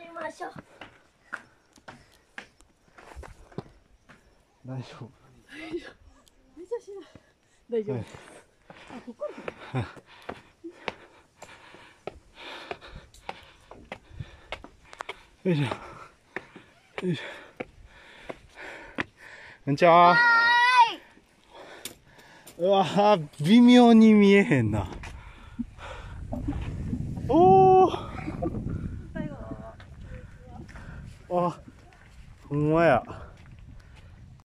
りましょう。大丈夫。大丈夫。はい。よいしょ。よいしょ。こんにちは。うわー微妙に見えへんなあほんまや。